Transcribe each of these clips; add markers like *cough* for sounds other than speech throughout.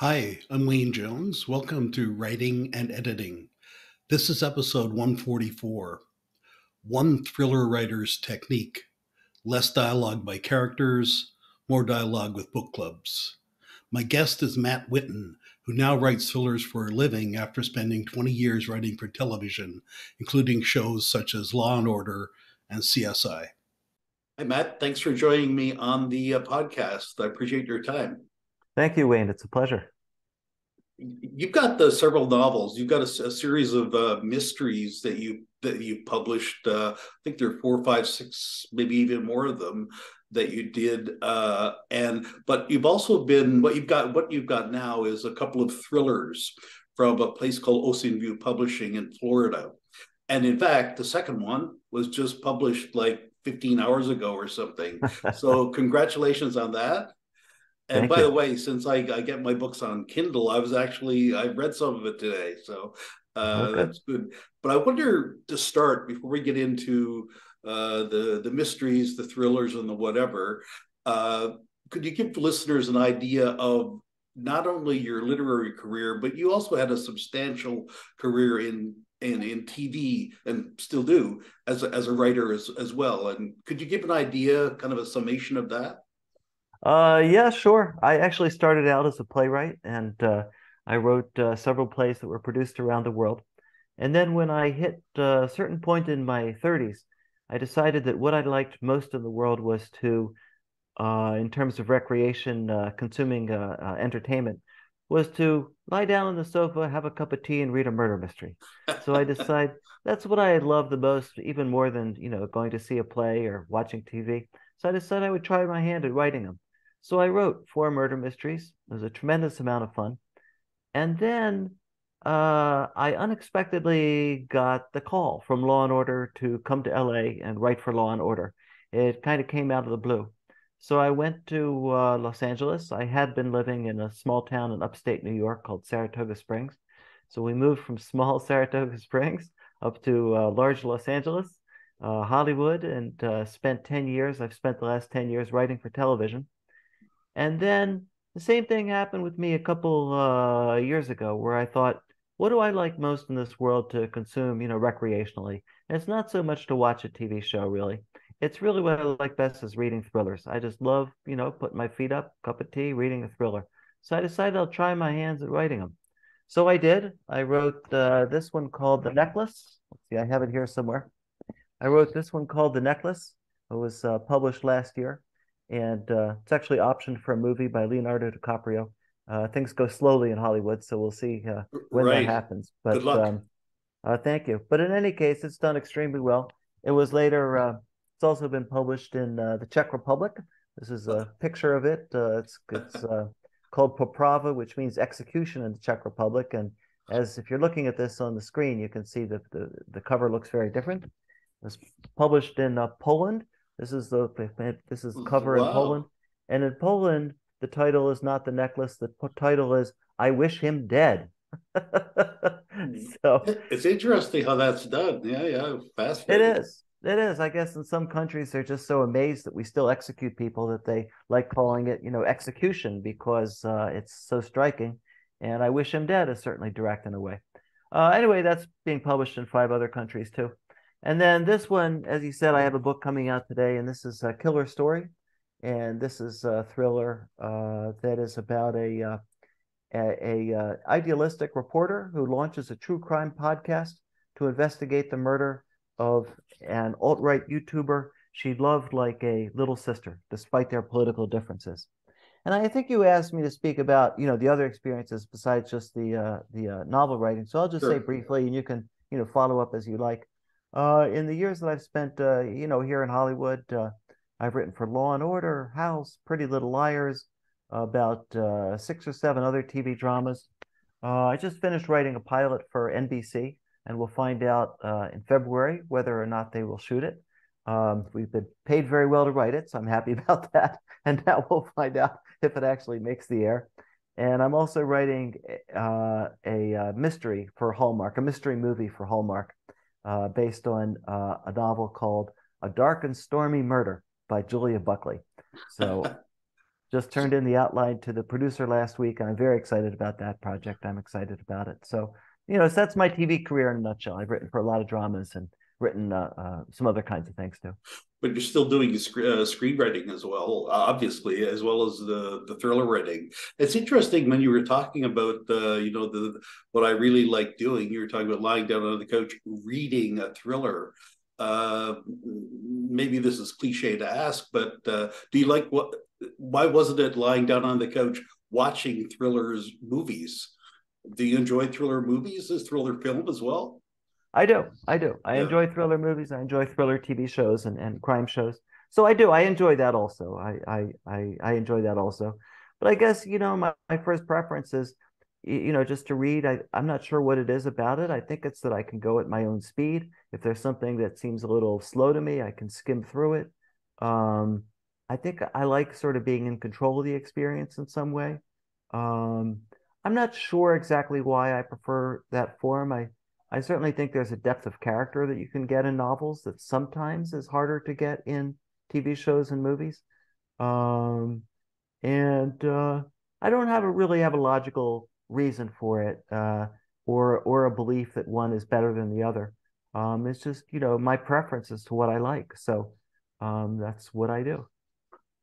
Hi, I'm Wayne Jones. Welcome to Writing and Editing. This is episode 144 One Thriller Writer's Technique Less dialogue by characters, more dialogue with book clubs. My guest is Matt Witten, who now writes thrillers for a living after spending 20 years writing for television, including shows such as Law and Order and CSI. Hi, Matt. Thanks for joining me on the uh, podcast. I appreciate your time. Thank you, Wayne. It's a pleasure. You've got the several novels. You've got a, a series of uh, mysteries that you that you published. Uh, I think there are four, five, six, maybe even more of them that you did. Uh, and but you've also been what you've got. What you've got now is a couple of thrillers from a place called Oceanview Publishing in Florida. And in fact, the second one was just published like 15 hours ago or something. *laughs* so congratulations on that. And Thank by you. the way, since I, I get my books on Kindle, I was actually I read some of it today, so uh, okay. that's good. But I wonder to start before we get into uh, the the mysteries, the thrillers, and the whatever. Uh, could you give listeners an idea of not only your literary career, but you also had a substantial career in in, in TV and still do as a, as a writer as, as well. And could you give an idea, kind of a summation of that? Uh, yeah, sure. I actually started out as a playwright and uh, I wrote uh, several plays that were produced around the world. And then when I hit a certain point in my 30s, I decided that what I liked most in the world was to, uh, in terms of recreation, uh, consuming uh, uh, entertainment, was to lie down on the sofa, have a cup of tea, and read a murder mystery. So I decided that's what I love the most, even more than you know going to see a play or watching TV. So I decided I would try my hand at writing them. So I wrote four murder mysteries. It was a tremendous amount of fun. And then uh, I unexpectedly got the call from Law and Order to come to LA and write for Law and Order. It kind of came out of the blue. So I went to uh, Los Angeles. I had been living in a small town in upstate New York called Saratoga Springs. So we moved from *laughs* small Saratoga Springs up to uh, large Los Angeles, uh, Hollywood, and uh, spent 10 years. I've spent the last 10 years writing for television. And then the same thing happened with me a couple uh, years ago where I thought, what do I like most in this world to consume, you know, recreationally? And it's not so much to watch a TV show, really. It's really what I like best is reading thrillers. I just love, you know, putting my feet up, cup of tea, reading a thriller. So I decided I'll try my hands at writing them. So I did. I wrote uh, this one called The Necklace. Let's see, I have it here somewhere. I wrote this one called The Necklace. It was uh, published last year and uh, it's actually optioned for a movie by Leonardo DiCaprio. Uh, things go slowly in Hollywood, so we'll see uh, when right. that happens. But Good luck. Um, uh, thank you. But in any case, it's done extremely well. It was later. Uh, it's also been published in uh, the Czech Republic. This is a picture of it. it's *laughs* it's called Poprava, which means execution in the Czech Republic. And as if you're looking at this on the screen, you can see that the, the cover looks very different. It was published in Poland this is the this is cover wow. in Poland, and in Poland the title is not the necklace. The title is "I wish him dead." *laughs* so it's interesting how that's done. Yeah, yeah, fascinating. It is. It is. I guess in some countries they're just so amazed that we still execute people that they like calling it, you know, execution because uh, it's so striking. And I wish him dead is certainly direct in a way. Uh, anyway, that's being published in five other countries too. And then this one, as you said, I have a book coming out today, and this is a killer story. And this is a thriller uh, that is about a, uh, a, a uh, idealistic reporter who launches a true crime podcast to investigate the murder of an alt right YouTuber she loved like a little sister, despite their political differences. And I think you asked me to speak about, you know, the other experiences besides just the uh, the uh, novel writing. So I'll just sure. say briefly, and you can, you know, follow up as you like. Uh, in the years that I've spent, uh, you know, here in Hollywood, uh, I've written for Law and Order, House, Pretty Little Liars, about uh, six or seven other TV dramas. Uh, I just finished writing a pilot for NBC, and we'll find out in February whether or not they will shoot it. Um, we've been paid very well to write it, so I'm happy *laughs* about that. And now we'll find out if it actually makes the air. And I'm also writing a mystery for Hallmark, a mystery movie for Hallmark uh, based on uh, a novel called A Dark and Stormy Murder by Julia Buckley. So *laughs* just turned in the outline to the producer last week, and I'm very excited about that project. I'm excited about it. So, you know, so that's my TV career in a nutshell. I've written for a lot of dramas and written uh, uh, some other kinds of things too. But you're still doing uh, screenwriting as well, obviously, as well as the the thriller writing. It's interesting when you were talking about uh, you know the what I really like doing. You were talking about lying down on the couch reading a thriller. Uh, maybe this is cliche to ask, but uh, do you like what? Why wasn't it lying down on the couch watching thrillers movies? Do you enjoy thriller movies as thriller film as well? I do. I do. I yeah. enjoy thriller movies. I enjoy thriller TV shows and, and crime shows. So I do. I enjoy that also. I I I, I enjoy that also. But I guess you know my, my first preference is you know just to read. I I'm not sure what it is about it. I think it's that I can go at my own speed. If there's something that seems a little slow to me, I can skim through it. Um, I think I like sort of being in control of the experience in some way. Um, I'm not sure exactly why I prefer that form. I I certainly think there's a depth of character that you can get in novels that sometimes is harder to get in TV shows and movies. Um, and uh, I don't have a really have a logical reason for it uh, or or a belief that one is better than the other. Um, it's just you know my preference as to what I like, so um, that's what I do.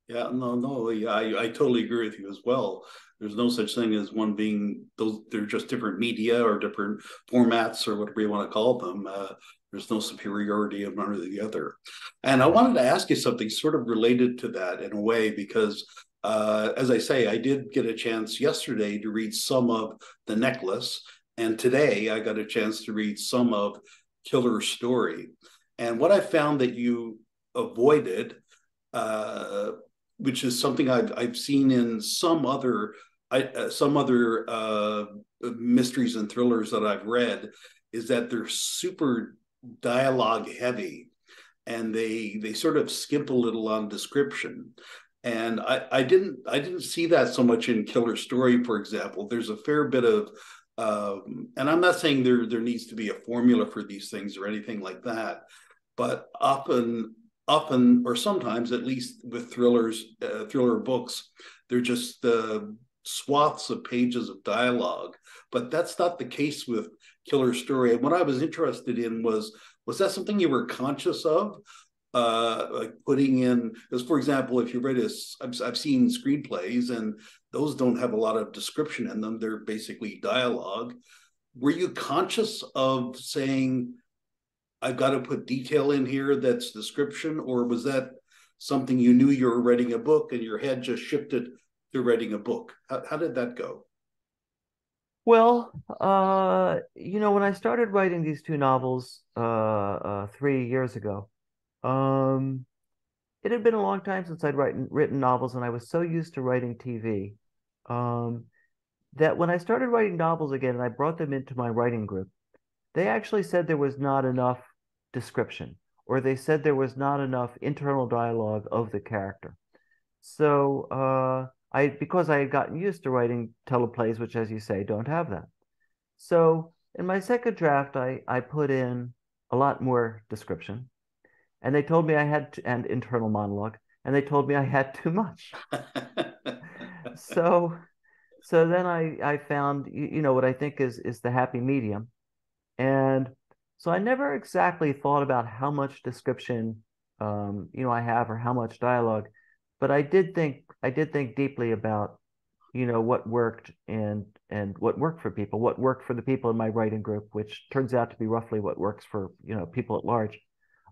Yeah, no, no, yeah, I, I totally agree with you as well. There's no such thing as one being those. They're just different media or different formats or whatever you want to call them. Uh, there's no superiority of one or the other. And I wanted to ask you something sort of related to that in a way because, uh, as I say, I did get a chance yesterday to read some of The Necklace, and today I got a chance to read some of Killer Story. And what I found that you avoided uh, which is something I've I've seen in some other I, uh, some other uh, mysteries and thrillers that I've read, is that they're super dialogue heavy, and they they sort of skimp a little on description. And I, I didn't I didn't see that so much in Killer Story, for example. There's a fair bit of um, and I'm not saying there there needs to be a formula for these things or anything like that, but often often or sometimes at least with thrillers uh, thriller books they're just uh, swaths of pages of dialogue. But that's not the case with killer story. And what i was interested in was was that something you were conscious of? Uh, like putting in because for example if you read a I've, I've seen screenplays and those don't have a lot of description in them. They're basically dialogue. Were you conscious of saying I've got to put detail in here that's description, or was that something you knew you were writing a book and your head just shifted to writing a book? How, how did that go? Well, uh, you know, when I started writing these two novels uh, uh, three years ago, um, it had been a long time since I'd written written novels, and I was so used to writing TV um, that when I started writing novels again, and I brought them into my writing group, they actually said there was not enough description, or they said there was not enough internal dialogue of the character. So uh, I, because I had gotten used to writing teleplays, which, as you say, don't have that. So in my second draft, I, I put in a lot more description, and they told me I had to, and internal monologue, and they told me I had too much. *laughs* so, so then I I found you, you know what I think is is the happy medium, and so I never exactly thought about how much description, um, you know, I have or how much dialogue, but I did think I did think deeply about, you know, what worked and and what worked for people, what worked for the people in my writing group, which turns out to be roughly what works for you know people at large.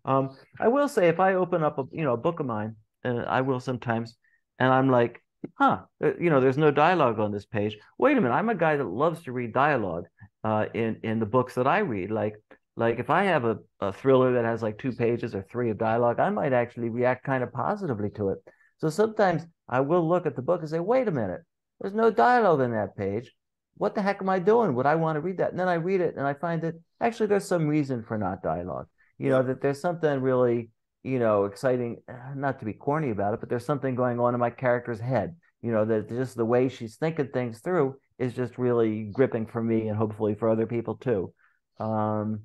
Um, I will say if I open up a you know a book of mine, and I will sometimes, and I'm like, huh, uh, you know, there's no dialogue on this page. Wait a minute, I'm a guy that loves to read dialogue uh, in in the books that I read. Like like if I have a, a thriller that has like two pages or three of dialogue, I might actually react kind of positively to it. So sometimes I will look at the book and say, wait a minute, there's no dialogue in that page. What the heck am I doing? Would I want to read that? And then I read it and I find that actually there's some reason for not dialogue. You know, that there's something really, you know, exciting, not to be corny about it, but there's something going on in my character's head. You know, that just the way she's thinking things through is just really gripping for me and hopefully for other people too. Um,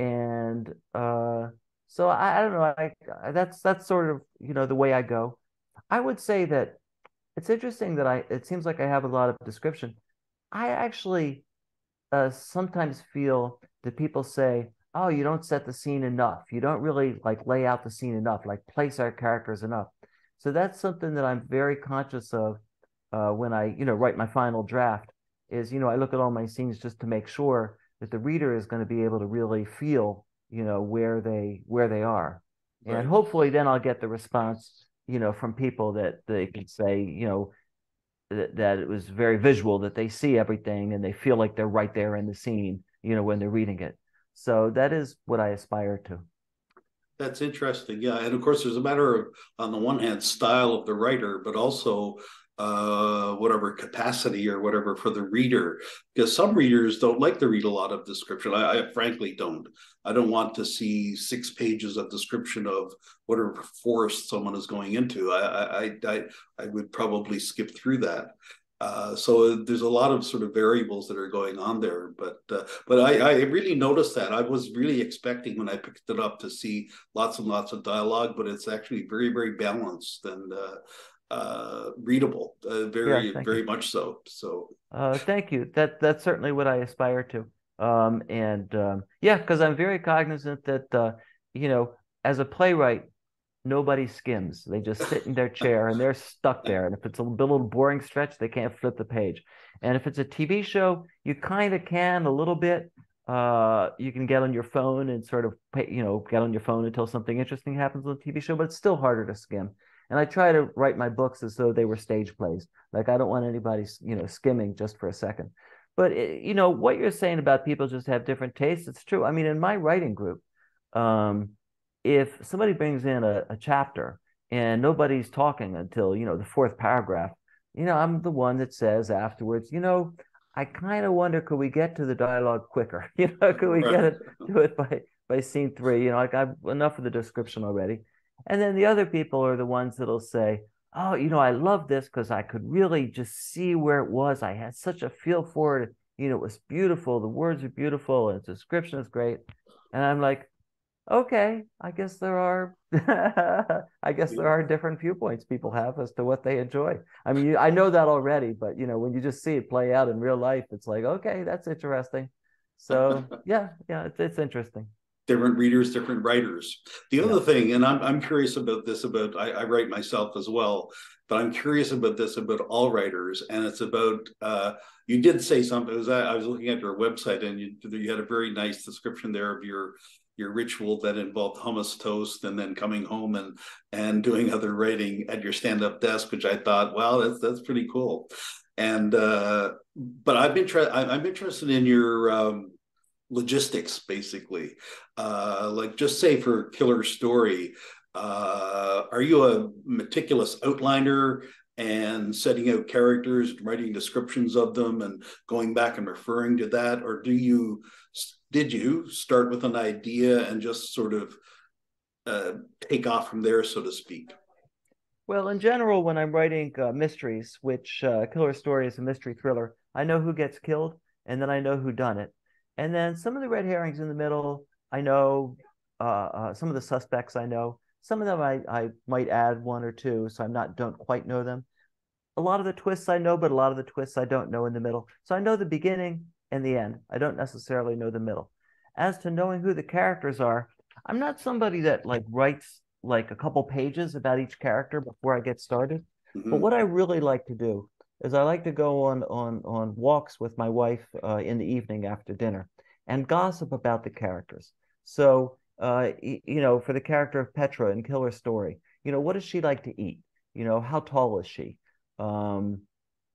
and uh, so I, I, don't know. I, that's that's sort of you know the way I go. I would say that it's interesting that I it seems like I have a lot of description. I actually uh, sometimes feel that people say, "Oh, you don't set the scene enough. You don't really like lay out the scene enough, like place our characters enough." So that's something that I'm very conscious of uh, when I, you know, write my final draft. Is you know I look at all my scenes just to make sure that the reader is going to be able to really feel, you know, where they where they are, and hopefully then I'll get the response, you know, from people that they can say, you know, that, that it was very visual, that they see everything and they feel like they're right there in the scene, you know, when they're reading it. So that is what I aspire to. That's interesting. Yeah. And of course, there's a matter of, on the one hand, style of the writer, but also uh, whatever capacity or whatever for the reader because some readers don't like to read a lot of description. I, I, frankly don't. I don't want to see six pages of description of whatever forest someone is going into. I i i, I would probably skip through that. Uh, so there's a lot of sort of variables that are going on there, but uh, but I, I really noticed that. I was really expecting when I picked it up to see lots and lots of dialogue, but it's actually very very balanced and uh, uh, readable, uh, very yeah, very you. much so. So uh, thank you. That that's certainly what I aspire to. Um, and um, yeah, because I'm very cognizant that uh, you know, as a playwright, nobody skims. They just sit in their chair and they're stuck there. And if it's a little boring stretch, they can't flip the page. And if it's a TV show, you kind of can a little bit. Uh, you can get on your phone and sort of, you know, get on your phone until something interesting happens on the TV show, but it's still harder to skim. And I try to write my books as though they were stage plays. Like I don't want anybody, you know, skimming just for a second. But it, eh, you know what you're saying about people just have different tastes. It's true. I mean, in my writing group, um, if somebody brings in a, a chapter and nobody's talking until you know the fourth paragraph, you know, I'm the one that says afterwards, you know, I kind of wonder could we get to the dialogue quicker? *laughs* You know, could we right. get it to it by by scene three? You know, like I've enough of the description already. And then the other people are the ones that'll say, Oh, you know, I love this because I could really just see where it was. I had such a feel for it. You know, it was beautiful. The words are beautiful and the description is great. And I'm like, okay, I guess there are *laughs* I guess there are different viewpoints people have as to what they enjoy. I mean, I know that already, but you know, when you just see it play out in real life, it's like, okay, that's interesting. So *laughs* yeah, yeah, it's, it's interesting different readers, different writers. The yeah. other thing, and I'm, I'm curious about this about I, I, write myself as well, but I'm curious about this about all writers, and it's about uh, you did say something. Was, I was looking at your website, and you you had a very nice description there of your your ritual that involved hummus toast and then coming home and and doing other writing at your stand-up desk, which I thought, wow, that's that's pretty cool. And uh, but I've been tra- I'm interested in your um, logistics basically. Uh, like just say for killer story uh, are you a meticulous outliner and setting out characters writing descriptions of them and going back and referring to that? Or do you did you start with an idea and just sort of uh, take off from there so to speak? Well in general when i'm writing uh, mysteries which uh, killer story is a mystery thriller i know who gets killed and then i know who done it and then some of the red herrings in the middle, I know uh, uh, some of the suspects I know. Some of them I, I might add one or two, so I'm not don't quite know them. A lot of the twists I know, but a lot of the twists I don't know in the middle. So I know the beginning and the end. I don't necessarily know the middle. As to knowing who the characters are, I'm not somebody that like writes like a couple pages about each character before I get started. Mm-hmm. But what I really like to do is I like to go on on on walks with my wife uh, in the evening after dinner and gossip about the characters. So uh, you know, for the character of Petra in Killer Story, you know, what does she like to eat? You know, how tall is she? Um,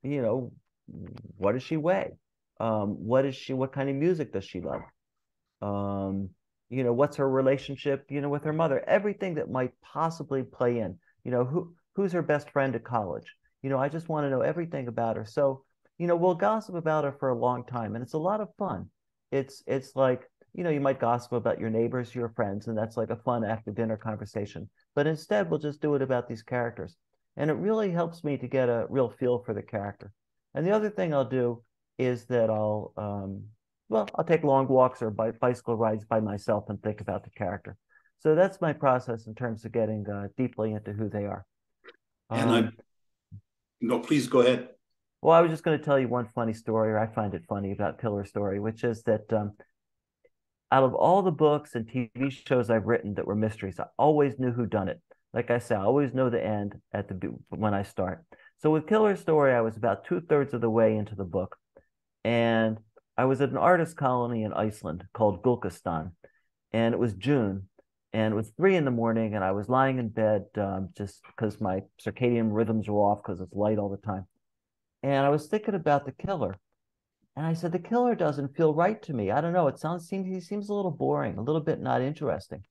you know, what does she weigh? Um, what is she? What kind of music does she love? Um, you know, what's her relationship? You know, with her mother. Everything that might possibly play in. You know, who who's her best friend at college? You know, I just want to know everything about her. So, you know, we'll gossip about her for a long time, and it's a lot of fun. It's it's like you know, you might gossip about your neighbors, your friends, and that's like a fun after dinner conversation. But instead, we'll just do it about these characters, and it really helps me to get a real feel for the character. And the other thing I'll do is that I'll um, well, I'll take long walks or bicycle rides by myself and think about the character. So that's my process in terms of getting uh, deeply into who they are. Um, and No, please go ahead. Well, I was just going to tell you one funny story, or I find it funny about Killer Story, which is that um, out of all the books and TV shows I've written that were mysteries, I always knew who done it. Like I said, I always know the end at the when I start. So with Killer Story, I was about two thirds of the way into the book, and I was at an artist colony in Iceland called Gullkistan, and it was June, and it was three in the morning, and I was lying in bed um, just because my circadian rhythms were off because it's light all the time, and I was thinking about the killer, and I said the killer doesn't feel right to me. I don't know. It sounds seems he seems a little boring, a little bit not interesting.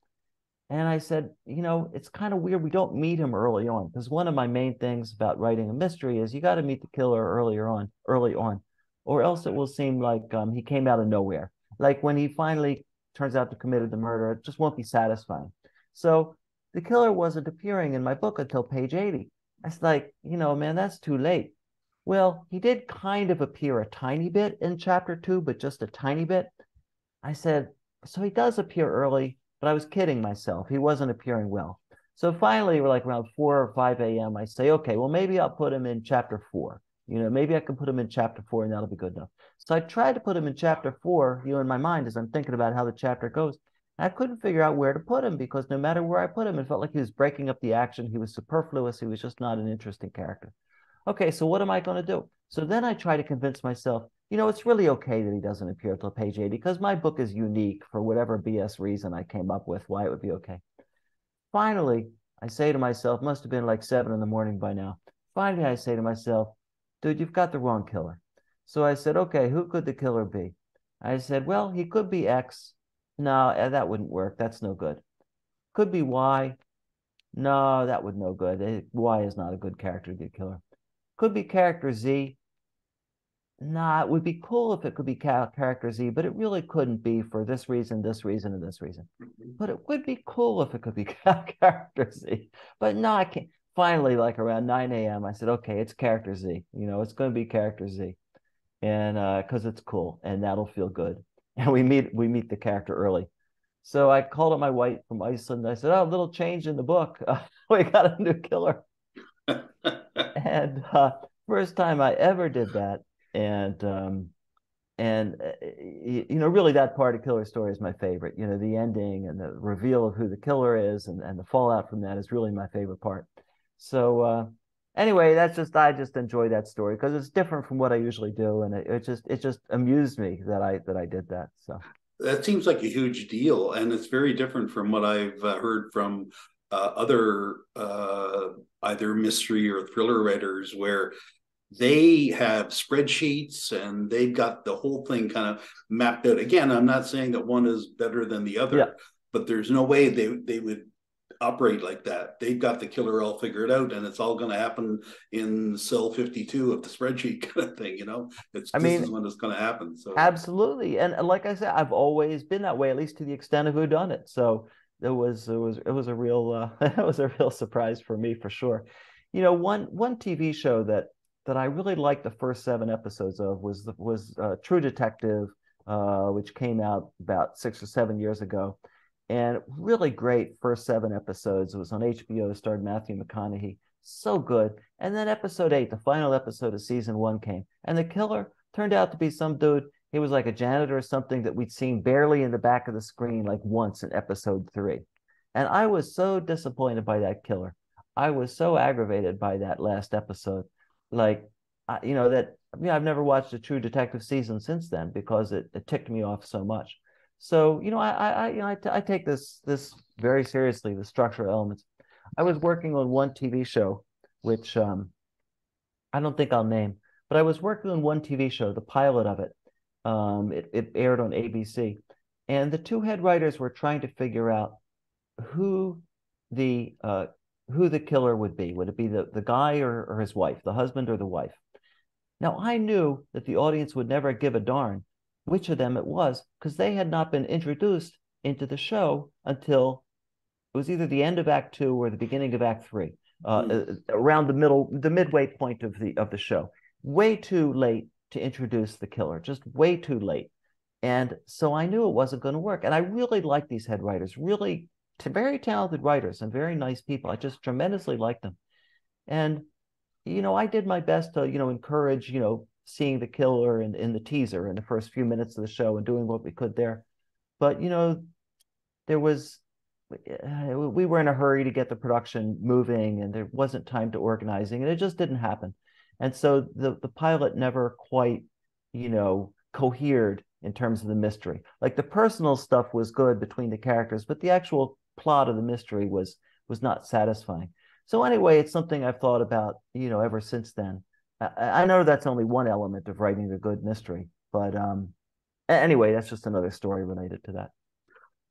And I said, you know, it's kind of weird. We don't meet him early on because one of my main things about writing a mystery is you got to meet the killer earlier on, early on, or else it will seem like um, he came out of nowhere. Like when he finally turns out to committed the murder, it just won't be satisfying. So the killer wasn't appearing in my book until page 80. I was like, you know, man, that's too late. Well, he did kind of appear a tiny bit in chapter two, but just a tiny bit. I said, so he does appear early but I was kidding myself. He wasn't appearing well. So finally, we're like around 4 or 5 a.m. I say, okay, well, maybe I'll put him in chapter four. You know, maybe I can put him in chapter four and that'll be good enough. So I tried to put him in chapter four, you know, in my mind as I'm thinking about how the chapter goes. I couldn't figure out where to put him because no matter where I put him, it felt like he was breaking up the action. He was superfluous. He was just not an interesting character. Okay, so what am I going to do? So then I try to convince myself you know, it's really okay that he doesn't appear until page 80 because my book is unique for whatever BS reason I came up with why it would be okay. Finally, I say to myself, must have been like seven in the morning by now. Finally, I say to myself, dude, you've got the wrong killer. So I said, okay, who could the killer be? I said, well, he could be X. No, eh, that wouldn't work. That's no good. Could be Y. No, that would no good. Eh, y is not a good character to be a killer. Could be character Z nah, it would be cool if it could be character Z, but it really couldn't be for this reason, this reason, and this reason. But it would be cool if it could be *laughs* character Z. But no, I can't. Finally, like around 9 a.m., I said, okay, it's character Z. You know, it's going to be character Z. And because uh, it's cool and that'll feel good. *laughs* And we meet we meet the character early. So I called up my wife from Iceland. I said, oh, a little change in the book. Uh, *laughs* we got a new killer. *laughs* and uh, first time I ever did that and um, and uh, you know really that part of killer story is my favorite you know the ending and the reveal of who the killer is and, and the fallout from that is really my favorite part so uh, anyway that's just i just enjoy that story because it's different from what i usually do and it, it, just it just amused me that i that i did that so that seems like a huge deal and it's very different from what i've uh, heard from uh, other uh, either mystery or thriller writers where they have spreadsheets and they've got the whole thing kind of mapped out. Again, I'm not saying that one is better than the other, yeah. but there's no way they they would operate like that. They've got the killer all figured out, and it's all going to happen in cell 52 of the *laughs* spreadsheet kind of thing. You know, it's I mean, this is when it's going to happen. So absolutely, and like I said, I've always been that way, at least to the extent of who done it. So it was it was it was a real uh, *laughs* it was a real surprise for me for sure. You know, one one TV show that that I really liked the first seven episodes of was the, was uh, True Detective, uh, which came out about six or seven years ago, and really great first seven episodes. It was on HBO, starred Matthew McConaughey, so good. And then episode eight, the final episode of season one came, and the killer turned out to be some dude. He was like a janitor or something that we'd seen barely in the back of the screen, like once in episode three. And I was so disappointed by that killer. I was so aggravated by that last episode like you know that I mean I've never watched a True Detective season since then because it, it ticked me off so much. So you know I I you know I, t- I take this this very seriously the structural elements. I was working on one TV show which um, I don't think I'll name, but I was working on one TV show, the pilot of it. Um, it, it aired on ABC, and the two head writers were trying to figure out who the uh, who the killer would be. Would it be the, the guy or, or his wife, the husband or the wife? Now, I knew that the audience would never give a darn which of them it was because they had not been introduced into the show until it was either the end of Act Two or the beginning of Act Three, uh, mm. around the middle, the midway point of the of the show. Way too late to introduce the killer, just way too late. And so I knew it wasn't going to work. And I really like these head writers, really very talented writers and very nice people. I just tremendously like them. And you know, I did my best to, you know, encourage, you know, seeing the killer in, in the teaser in the first few minutes of the show and doing what we could there. But, you know, there was, uh, we were in a hurry to get the production moving and there wasn't time to organizing and it just didn't happen. And so the, the pilot never quite, you know, cohered in terms of the mystery. Like the personal stuff was good between the characters, but the actual plot of the mystery was was not satisfying. So anyway, it's something I've thought about, you know, ever since then. I, I know that's only one element of writing a good mystery, but um, anyway, that's just another story related to that.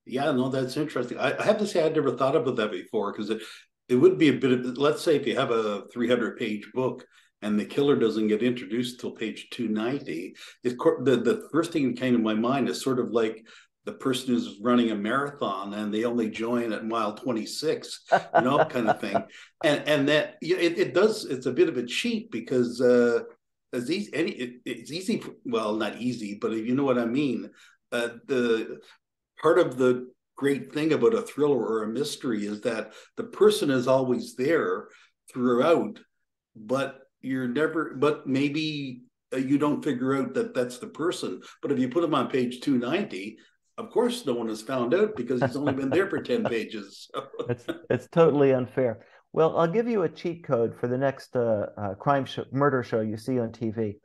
Yeah, no, that's interesting. I, I have to say, I'd never thought about that before because it it would be a bit of let's say if you have a 300 page book and the killer doesn't get introduced till page 290 it, the, the first thing that came to my mind is sort of like the person who's running a marathon and they only join at mile 26 you know *laughs* kind of thing. And and that it, it does it's a bit of a cheat because uh it's easy any it, it's easy well not easy but if you know what i mean uh the part of the great thing about a thriller or a mystery is that the person is always there throughout but you're never but maybe uh, you don't figure out that that's the person. But if you put them on page 290 of course no one has found out because he's only been there for 10 *laughs* pages it's it's totally unfair. Well i'll give you a cheat code for the next uh, uh, crime show, murder show you see on tv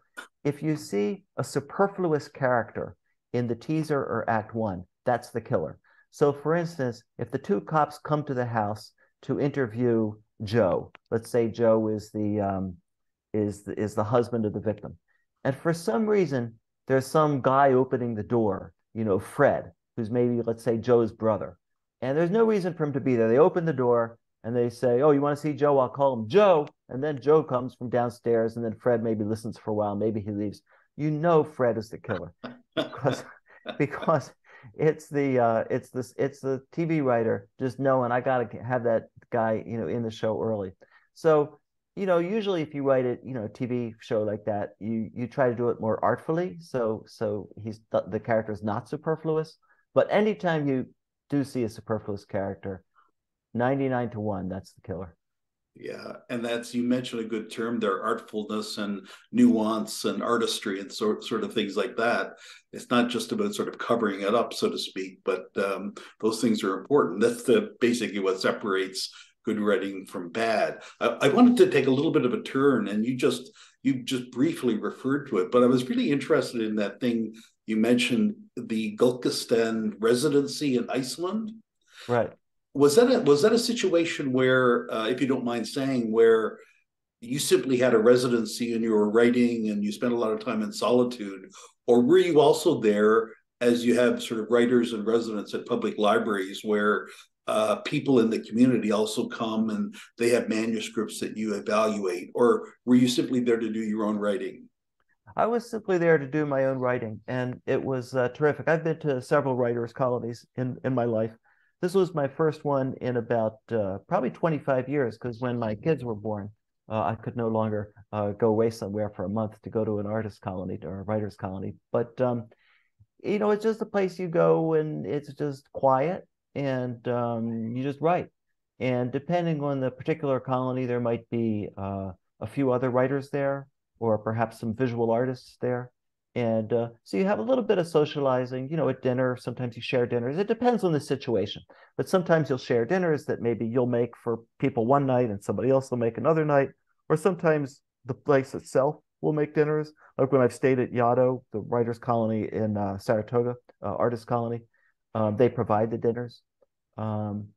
if you see a superfluous character in the teaser or act one that's the killer. So for instance if the two cops come to the house to interview joe let's say joe is the um, is the, is the husband of the victim and for some reason there's some guy opening the door you know, Fred, who's maybe, let's say, Joe's brother. And there's no reason for him to be there. They open the door and they say, Oh, you want to see Joe? I'll call him Joe. And then Joe comes from downstairs, and then Fred maybe listens for a while. Maybe he leaves. You know, Fred is the killer *laughs* because, because it's the uh, it's this it's the TV writer just knowing I got to have that guy you know in the show early. So you know, usually if you write it, you know, a TV show like that, you you try to do it more artfully. So so he's the, the character is not superfluous. But anytime you do see a superfluous character, ninety nine to one, that's the killer. Yeah, and that's you mentioned a good term there, artfulness and nuance and artistry and sort sort of things like that. It's not just about sort of covering it up, so to speak, but um, those things are important. That's the basically what separates good writing from bad. I, I, wanted to take a little bit of a turn, and you just you just briefly referred to it, but I was really interested in that thing you mentioned, the Gullkistan residency in Iceland. Right. Was that a, was that a situation where, uh, if you don't mind saying, where you simply had a residency and you were writing and you spent a lot of time in solitude, or were you also there as you have sort of writers and residents at public libraries where uh, people in the community also come and they have manuscripts that you evaluate, or were you simply there to do your own writing? I was simply there to do my own writing, and it was uh, terrific. I've been to several writers' colonies in, in my life. This was my first one in about uh, probably 25 years, because when my kids were born, uh, I could no longer uh, go away somewhere for a month to go to an artist colony or a writer's colony. But um, you know, it's just a place you go and it's just quiet and um, you just write. And depending on the particular colony, there might be uh, a few other writers there, or perhaps some visual artists there. And uh, so you have a little bit of socializing, you know, at dinner. Sometimes you share dinners. It depends on the situation. But sometimes you'll share dinners that maybe you'll make for people one night and somebody else will make another night. Or sometimes the place itself will make dinners. Like when I've stayed at Yaddo, the writers' colony in uh, Saratoga, uh, artist colony, um, they provide the dinners. Um,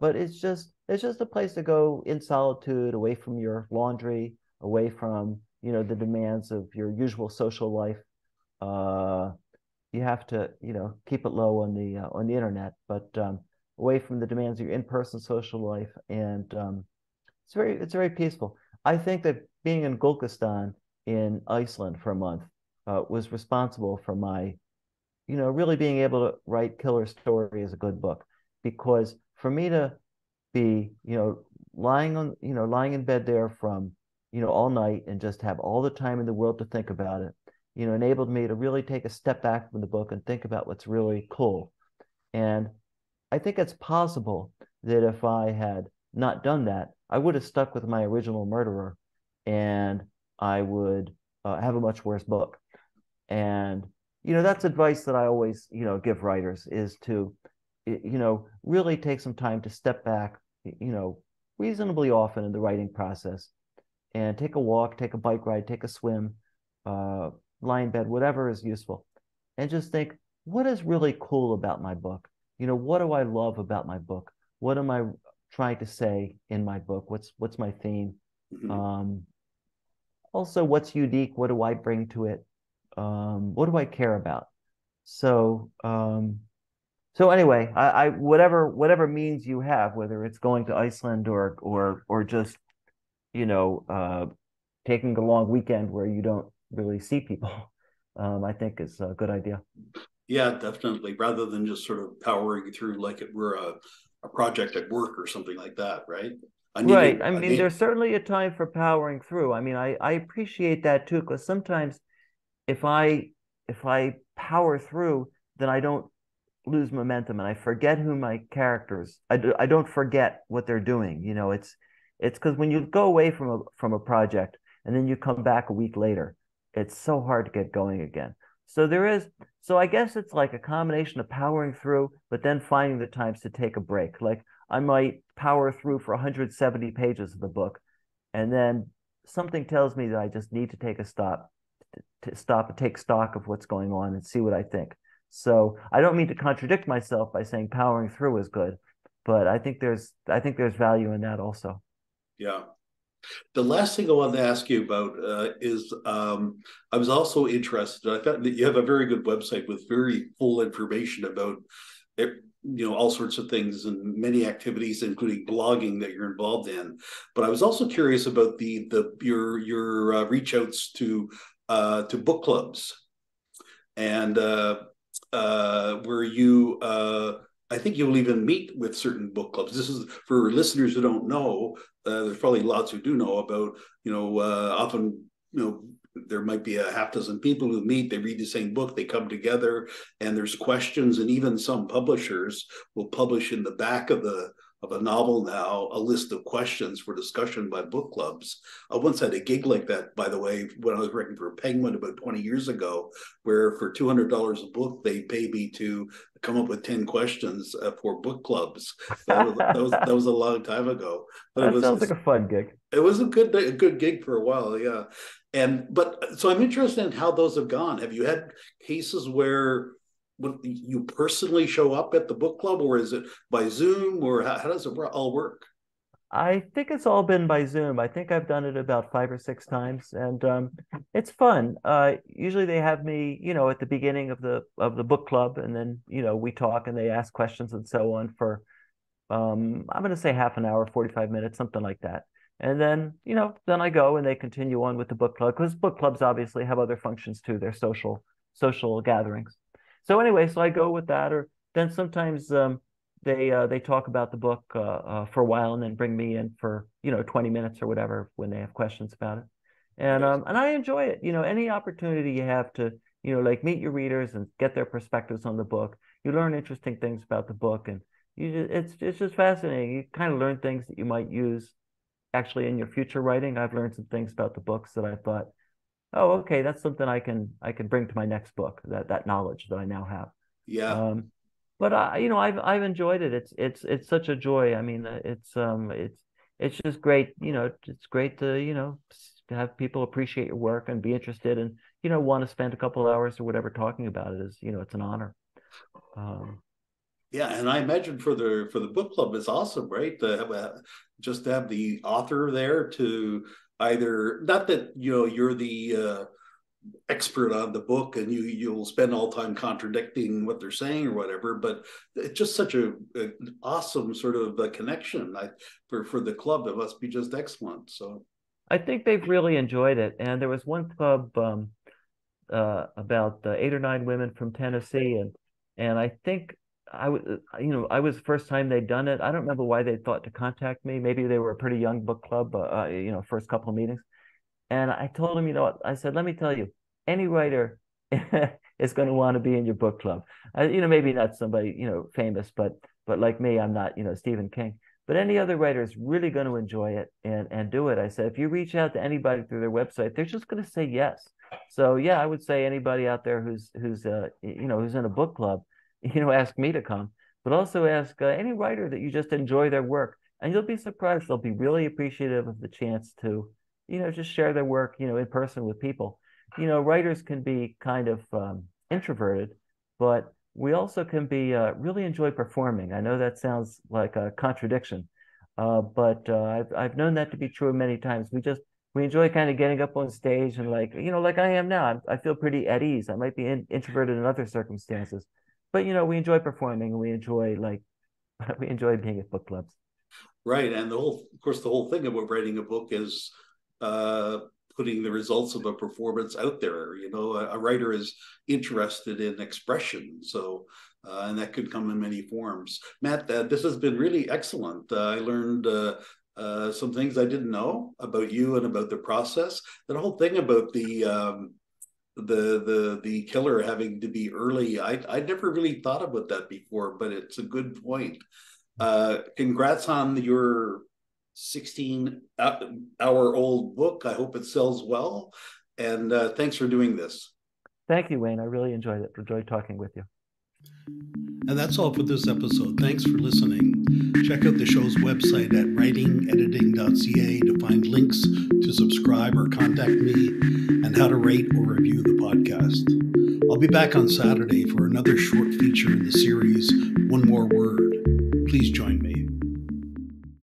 but it's just it's just a place to go in solitude, away from your laundry, away from you know the demands of your usual social life. Uh, you have to you know keep it low on the uh, on the internet, but um, away from the demands of your in-person social life, and um, it's very it's very peaceful. I think that being in Gullkistan in Iceland for a month uh, was responsible for my you know, really being able to write killer story is a good book because for me to be, you know, lying on, you know, lying in bed there from, you know, all night and just have all the time in the world to think about it, you know, enabled me to really take a step back from the book and think about what's really cool. And I think it's possible that if I had not done that, I would have stuck with my original murderer and I would uh, have a much worse book. And you know that's advice that I always you know give writers is to you know really take some time to step back you know reasonably often in the writing process and take a walk, take a bike ride, take a swim, uh, lie in bed, whatever is useful, and just think what is really cool about my book. You know what do I love about my book? What am I trying to say in my book? What's what's my theme? Mm-hmm. Um, also, what's unique? What do I bring to it? Um, what do I care about? So, um, so anyway, I, I, whatever whatever means you have, whether it's going to Iceland or or or just you know uh, taking a long weekend where you don't really see people, *laughs* um, I think is a good idea. Yeah, definitely. Rather than just sort of powering through like it were a, a project at work or something like that, right? I right. I, I mean, need... there's certainly a time for powering through. I mean, I I appreciate that too because sometimes if I if I power through, then I don't lose momentum and I forget who my characters. I do, I don't forget what they're doing. You know, it's it's because when you go away from a from a project and then you come back a week later, it's so hard to get going again. So there is. So I guess it's like a combination of powering through, but then finding the times to take a break. Like I might power through for 170 pages of the book, and then something tells me that I just need to take a stop, to stop and take stock of what's going on and see what I think. So I don't mean to contradict myself by saying powering through is good, but I think there's I think there's value in that also. Yeah. The last thing I wanted to ask you about uh, is um, I was also interested. I thought that you have a very good website with very full information about it, you know all sorts of things and many activities including blogging that you're involved in but i was also curious about the the your your uh, reach outs to uh to book clubs and uh uh where you uh I think you'll even meet with certain book clubs. This is for listeners who don't know. There's probably lots who do know about. You know, often you know there might be a half dozen people who meet they read the same book they come together and there's questions and even some publishers will publish in the back of the of a novel now a list of questions for discussion by book clubs. I once had a gig like that, by the way, when I was working for Penguin about 20 years ago, where for $200 a book, they pay me to come up with 10 questions uh, for book clubs. That was, that was, that was a long time ago. But that it was, sounds like a fun gig. It was a good a good gig for a while, yeah. And but so I'm interested in how those have gone. Have you had cases where you personally show up at the book club or is it by zoom or how, how, does it all work? I think it's all been by zoom. I think i've done it about five or six times and um, it's fun. Uh, usually they have me you know at the beginning of the of the book club and then you know we talk and they ask questions and so on for um, i'm going to say half an hour 45 minutes something like that. And then you know then i go and they continue on with the book club because book clubs obviously have other functions too. They're social social gatherings so anyway, so I go with that, or then sometimes um, they uh, they talk about the book uh, uh, for a while and then bring me in for you know 20 minutes or whatever when they have questions about it, and um, and I enjoy it. You know, any opportunity you have to you know like meet your readers and get their perspectives on the book, you learn interesting things about the book, and you it's it's just fascinating. You kind of learn things that you might use actually in your future writing. I've learned some things about the books that I thought oh, okay, that's something I can I can bring to my next book. That that knowledge that I now have. Yeah. Um, but I, you know, I've I've enjoyed it. It's it's it's such a joy. I mean, uh, it's um, it's it's just great. You know, it's great to you know to have people appreciate your work and be interested and you know want to spend a couple hours or whatever talking about it is you know it's an honor. Um, yeah, and I imagine for the for the book club, it's awesome, right? To have a, just to have the author there to either not that you know you're the uh, expert on the book and you you'll spend all time contradicting what they're saying or whatever but it's just such a, a awesome sort of connection. I, for for the club it must be just excellent so. I think they've really enjoyed it and there was one club um, uh, about uh, eight or nine women from tennessee and and i think I was, uh, you know, I was the first time they'd done it. I don't remember why they thought to contact me. Maybe they were a pretty young book club, uh, uh you know, first couple of meetings. And I told them, you know, what? I said, let me tell you, any writer *laughs* is going to want to be in your book club. Uh, you know, maybe not somebody, you know, famous, but but like me, I'm not, you know, Stephen King. but any other writer is really going to enjoy it and and do it. I said if you reach out to anybody through their website, they're just going to say yes. So yeah, I would say anybody out there who's who's uh, you know who's in a book club, *laughs* you know, ask me to come, but also ask uh, any writer that you just enjoy their work, and you'll be surprised. They'll be really appreciative of the chance to you know just share their work you know in person with people. You know, writers can be kind of um, introverted, but we also can be uh, really enjoy performing. I know that sounds like a contradiction, uh, but uh, I've I've known that to be true many times. We just we enjoy kind of getting up on stage and like you know like I am now. I'm, i feel pretty at ease. I might be in, introverted in other circumstances, but you know we enjoy performing and we enjoy like *laughs* we enjoy being at book clubs. Right, and the whole, of course, the whole thing about writing a book is uh, putting the results of a performance out there. You know, a, a writer is interested in expression, so uh, and that could come in many forms. Matt, uh, this has been really excellent. Uh, I learned uh, uh, some things I didn't know about you and about the process. The whole thing about the um, the the the killer having to be early, I I never really thought about that before, but it's a good point. Uh, congrats on your 16 hour old book. I hope it sells well. And uh, thanks for doing this. Thank you, Wayne. I really enjoyed it. Enjoyed talking with you. And that's all for this episode. Thanks for listening. Check out the show's website at writingediting.ca to find links to subscribe or contact me and how to rate or review the podcast. I'll be back on Saturday for another short feature in the series, One More Word. Please join me.